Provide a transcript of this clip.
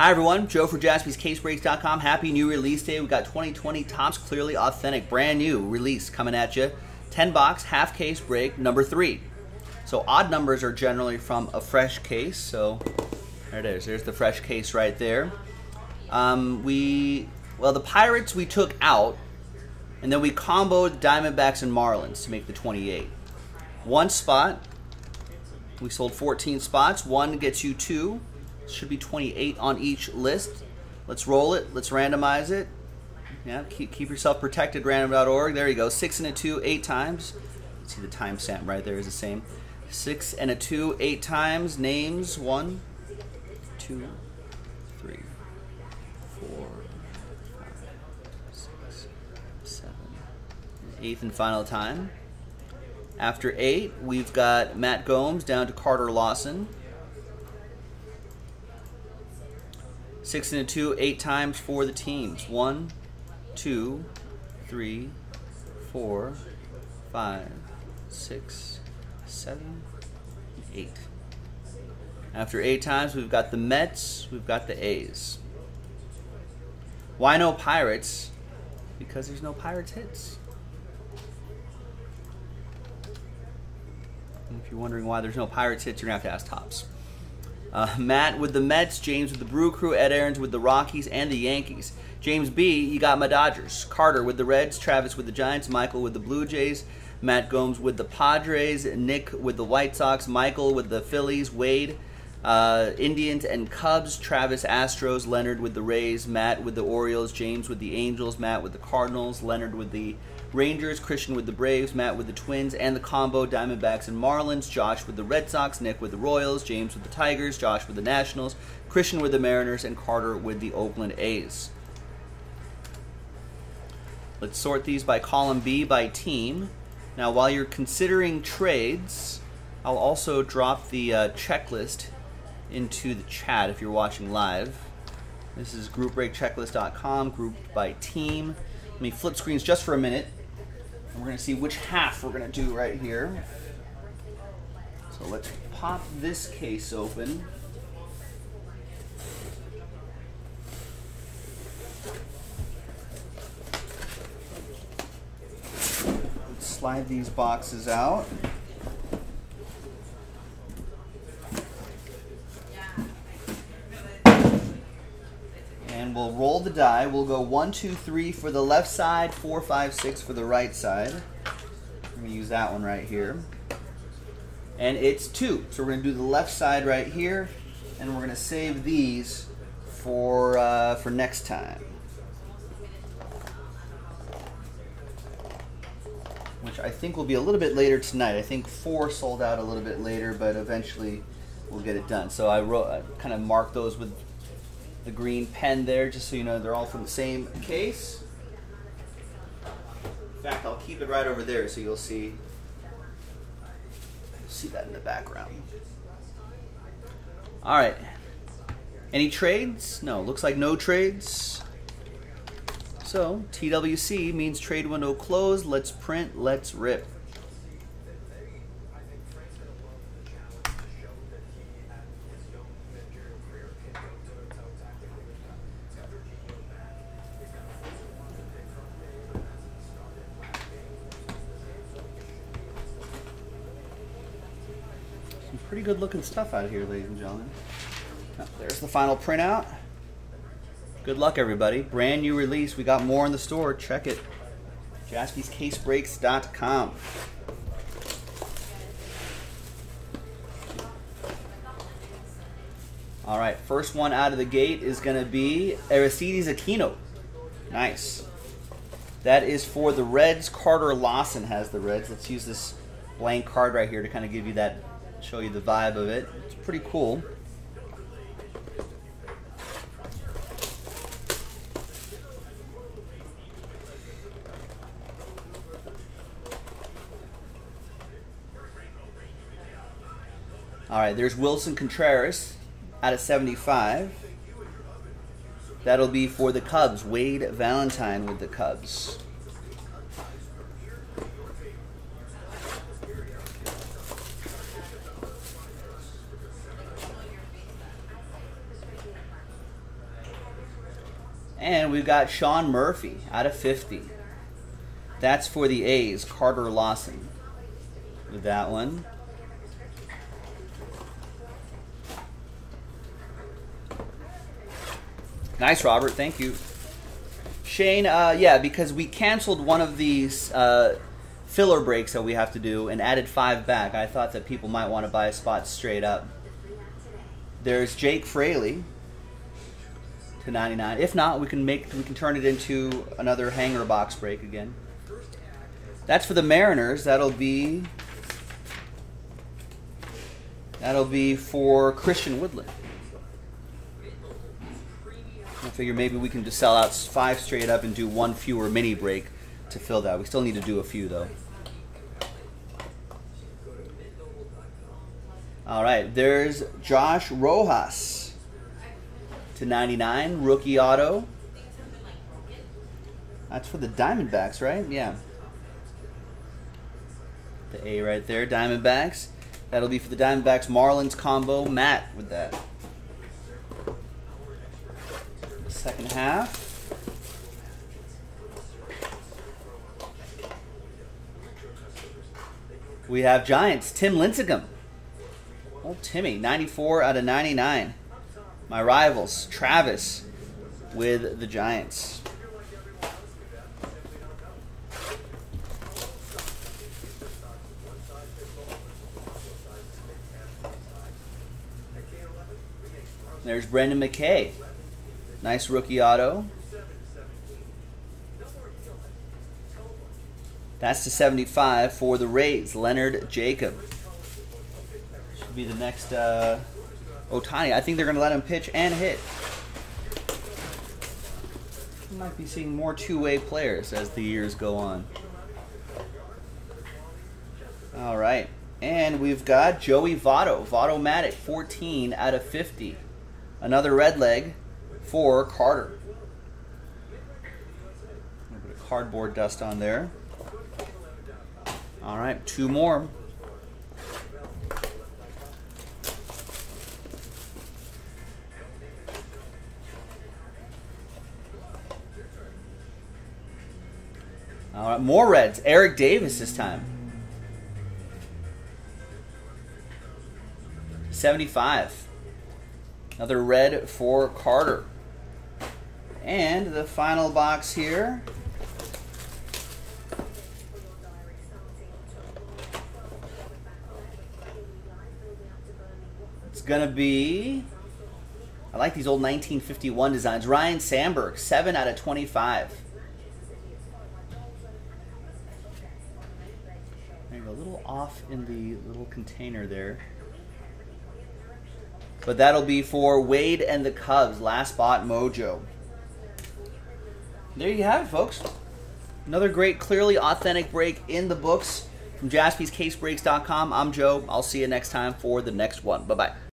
Hi everyone, Joe for jaspyscasebreaks.com. Happy new release day. We got 2020 Topps Clearly Authentic, brand new release coming at you. 10 box, half case break, number three. So odd numbers are generally from a fresh case. So there it is. There's the fresh case right there. Um, we, well, the Pirates we took out, and then we comboed Diamondbacks and Marlins to make the 28. One spot, we sold 14 spots. One gets you two. Should be 28 on each list. Let's roll it. Let's randomize it. Yeah, keep, keep yourself protected, random.org. There you go. Six and a two, eight times. See the timestamp right there is the same. Six and a two, eight times. Names, one, two, three, four, five, six, seven. Eighth and final time. After eight, we've got Matt Gomes down to Carter Lawson. Six and a two, eight times for the teams. One, two, three, four, five, six, seven, eight. After eight times, we've got the Mets, we've got the A's. Why no Pirates? Because there's no Pirates hits. And if you're wondering why there's no Pirates hits, you're going to have to ask Topps. Uh, Matt with the Mets, James with the Brew Crew, Ed Aarons with the Rockies and the Yankees. James B, you got my Dodgers. Carter with the Reds, Travis with the Giants, Michael with the Blue Jays, Matt Gomes with the Padres, Nick with the White Sox, Michael with the Phillies, Wade, uh, Indians and Cubs, Travis Astros, Leonard with the Rays, Matt with the Orioles, James with the Angels, Matt with the Cardinals, Leonard with the Rangers, Christian with the Braves, Matt with the Twins and the combo, Diamondbacks and Marlins, Josh with the Red Sox, Nick with the Royals, James with the Tigers, Josh with the Nationals, Christian with the Mariners, and Carter with the Oakland A's. Let's sort these by column B by team. Now, while you're considering trades, I'll also drop the uh, checklist into the chat if you're watching live. This is groupbreakchecklist.com, grouped by team. Let me flip screens just for a minute. And we're going to see which half we're going to do right here. So let's pop this case open. Slide these boxes out. We'll roll the die. We'll go one, two, three for the left side, four, five, six for the right side. I'm gonna use that one right here. And it's two. So we're gonna do the left side right here, and we're gonna save these for uh, for next time. Which I think will be a little bit later tonight. I think four sold out a little bit later, but eventually we'll get it done. So I wrote, I kind of marked those with the green pen there, just so you know they're all from the same case. In fact, I'll keep it right over there so you'll see see that in the background. All right. Any trades? No. Looks like no trades. So TWC means trade window closed. Let's print. Let's rip. Pretty good looking stuff out here, ladies and gentlemen. There's the final printout. Good luck, everybody. Brand new release. We got more in the store. Check it. JaspysCaseBreaks.com. All right, first one out of the gate is going to be Aristides Aquino. Nice. That is for the Reds. Carter Lawson has the Reds. Let's use this blank card right here to kind of give you that, show you the vibe of it. It's pretty cool. All right, there's Willson Contreras out of 75. That'll be for the Cubs. Wade Valentine with the Cubs. And we've got Sean Murphy out of 50. That's for the A's, Carter Lawson. With that one. Nice, Robert. Thank you. Shane, uh, yeah, because we canceled one of these uh, filler breaks that we have to do and added five back. I thought that people might want to buy a spot straight up. There's Jake Fraley to 99. If not, we can make we can turn it into another hanger box break again. That's for the Mariners. That'll be that'll be for Christian Woodland. I figure maybe we can just sell out five straight up and do one fewer mini break to fill that. We still need to do a few though. All right, there's Josh Rojas to 99, rookie auto. That's for the Diamondbacks, right? Yeah. The A right there, Diamondbacks. That'll be for the Diamondbacks Marlins combo. Matt with that. Second half. We have Giants, Tim Lincecum. Oh, Timmy, 94 out of 99. My rivals, Travis with the Giants. There's Brendan McKay. Nice rookie auto. That's to 75 for the Rays. Leonard Jacob. Should be the next uh, Ohtani. I think they're going to let him pitch and hit. We might be seeing more two-way players as the years go on. All right. And we've got Joey Votto. Votto-Matic, 14 out of 50. Another red leg for Carter. A little bit of cardboard dust on there. All right, two more. All right, more reds. Eric Davis this time. 75. Another red for Carter. And the final box here. It's going to be, I like these old 1951 designs. Ryne Sandberg, 7 out of 25. Maybe a little off in the little container there. But that'll be for Wade and the Cubs, last spot mojo. There you have it, folks. Another great, clearly authentic break in the books from jaspyscasebreaks.com. I'm Joe. I'll see you next time for the next one. Bye bye.